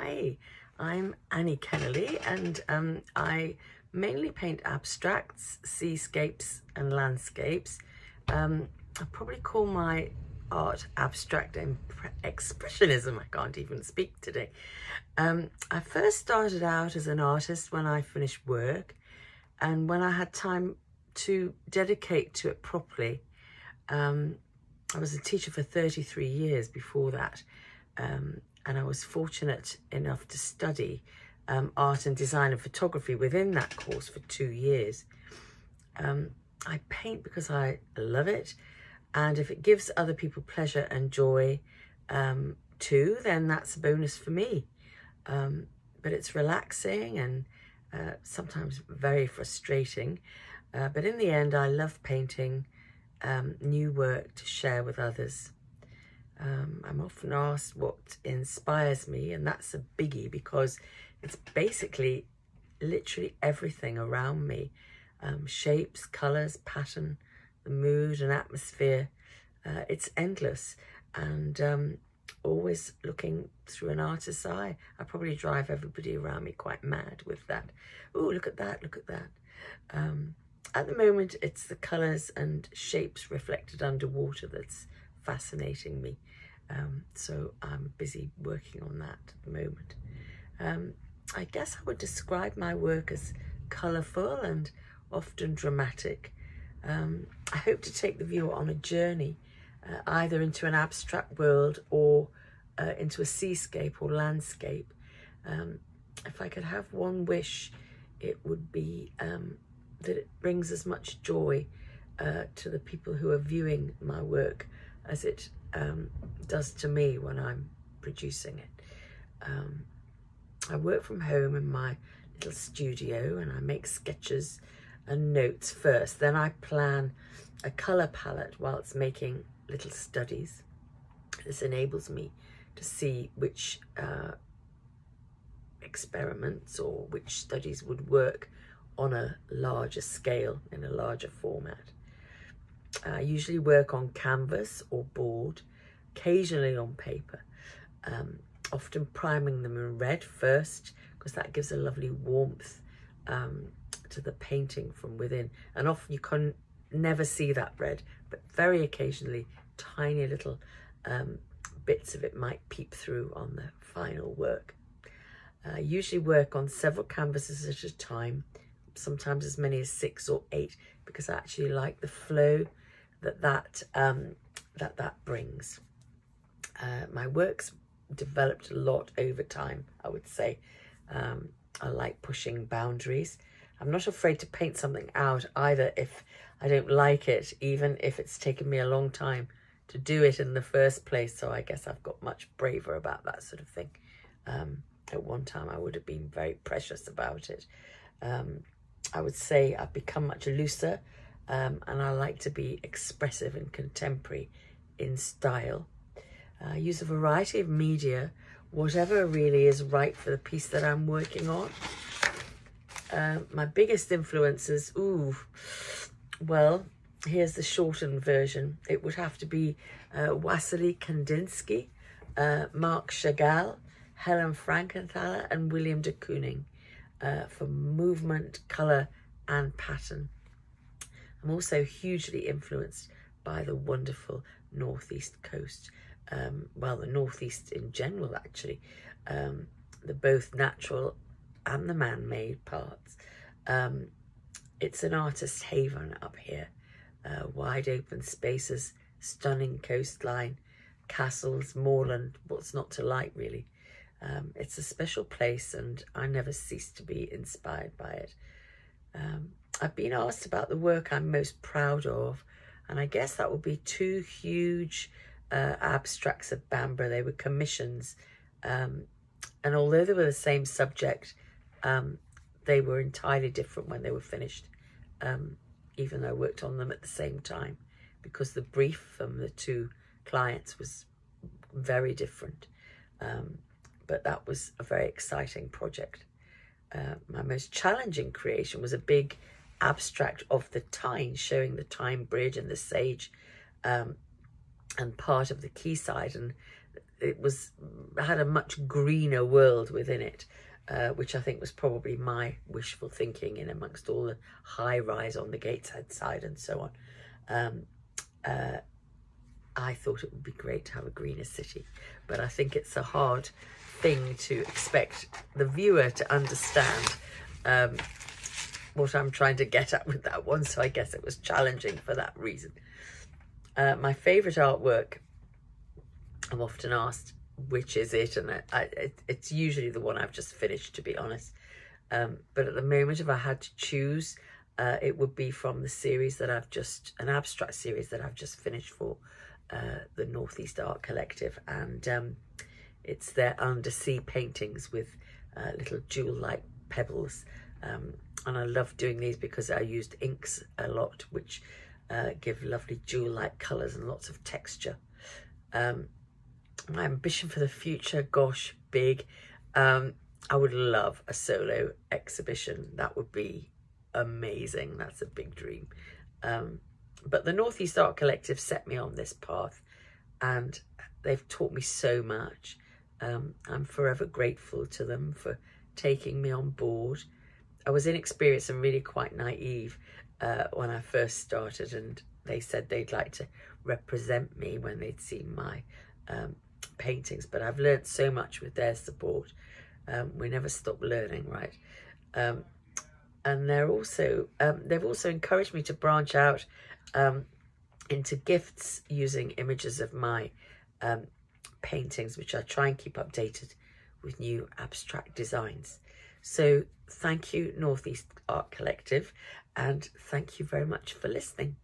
Hi, I'm Annie Kennerley and um, I mainly paint abstracts, seascapes and landscapes. Um, I probably call my art abstract expressionism. I can't even speak today. Um, I first started out as an artist when I finished work and when I had time to dedicate to it properly. Um, I was a teacher for 33 years before that um, and I was fortunate enough to study um, art and design and photography within that course for two years. Um, I paint because I love it and if it gives other people pleasure and joy um, too, then that's a bonus for me. Um, but it's relaxing and uh, sometimes very frustrating. Uh, but in the end, I love painting um, new work to share with others. Um, I'm often asked what inspires me, and that's a biggie because it's basically literally everything around me um, shapes, colours, pattern, the mood and atmosphere. Uh, it's endless and um, always looking through an artist's eye. I probably drive everybody around me quite mad with that. Oh, look at that, look at that. Um, at the moment, it's the colours and shapes reflected underwater that's fascinating me. Um, so I'm busy working on that at the moment. Um, I guess I would describe my work as colourful and often dramatic. Um, I hope to take the viewer on a journey, uh, either into an abstract world or uh, into a seascape or landscape. Um, if I could have one wish, it would be um, that it brings as much joy uh, to the people who are viewing my work as it um, does to me when I'm producing it. Um, I work from home in my little studio and I make sketches and notes first. Then I plan a colour palette whilst making little studies. This enables me to see which uh, experiments or which studies would work on a larger scale, in a larger format. I usually work on canvas or board, occasionally on paper, um, often priming them in red first because that gives a lovely warmth um, to the painting from within. And often you can never see that red, but very occasionally tiny little um, bits of it might peep through on the final work. I usually work on several canvases at a time, sometimes as many as six or eight, because I actually like the flow that that, um, that, that brings. Uh, my work's developed a lot over time, I would say. Um, I like pushing boundaries. I'm not afraid to paint something out either if I don't like it, even if it's taken me a long time to do it in the first place. So I guess I've got much braver about that sort of thing. Um, at one time, I would have been very precious about it. Um, I would say I've become much looser um, and I like to be expressive and contemporary in style. I use a variety of media, whatever really is right for the piece that I'm working on. Uh, my biggest influences, ooh, well, here's the shortened version. It would have to be uh, Wassily Kandinsky, uh, Marc Chagall, Helen Frankenthaler, and William de Kooning uh, for movement, colour, and pattern. I'm also hugely influenced by the wonderful northeast coast. Um, well, the northeast in general, actually. Um, the both natural and the man-made parts. Um, it's an artist haven up here. Uh, wide open spaces, stunning coastline, castles, moorland, what's not to like really. Um, it's a special place and I never cease to be inspired by it. Um, I've been asked about the work I'm most proud of, and I guess that would be two huge uh, abstracts of Bamburgh. They were commissions, um, and although they were the same subject, um, they were entirely different when they were finished, um, even though I worked on them at the same time, because the brief from the two clients was very different. Um, but that was a very exciting project. Uh, my most challenging creation was a big abstract of the Tyne, showing the Tyne Bridge and the Sage um, and part of the quayside. And it was had a much greener world within it, uh, which I think was probably my wishful thinking in amongst all the high rise on the Gateshead side and so on. Um, uh, I thought it would be great to have a greener city, but I think it's a hard thing to expect the viewer to understand um, what I'm trying to get at with that one. So I guess it was challenging for that reason. Uh, my favourite artwork, I'm often asked, which is it? And I, I, it, it's usually the one I've just finished, to be honest. Um, but at the moment, if I had to choose, uh, it would be from the series that I've just, an abstract series that I've just finished for uh, the Northeast Art Collective. And um, it's their undersea paintings with uh, little jewel-like pebbles. Um, and I love doing these because I used inks a lot, which uh, give lovely jewel-like colours and lots of texture. Um, my ambition for the future, gosh, big. Um, I would love a solo exhibition. That would be amazing. That's a big dream. Um, but the Northeast Art Collective set me on this path and they've taught me so much. Um, I'm forever grateful to them for taking me on board. I was inexperienced and really quite naive uh, when I first started and they said they'd like to represent me when they'd seen my um, paintings, but I've learned so much with their support. Um, we never stop learning, right? Um, and they're also um, they've also encouraged me to branch out um, into gifts using images of my um, paintings, which I try and keep updated with new abstract designs. So thank you, Northeast Art Collective, and thank you very much for listening.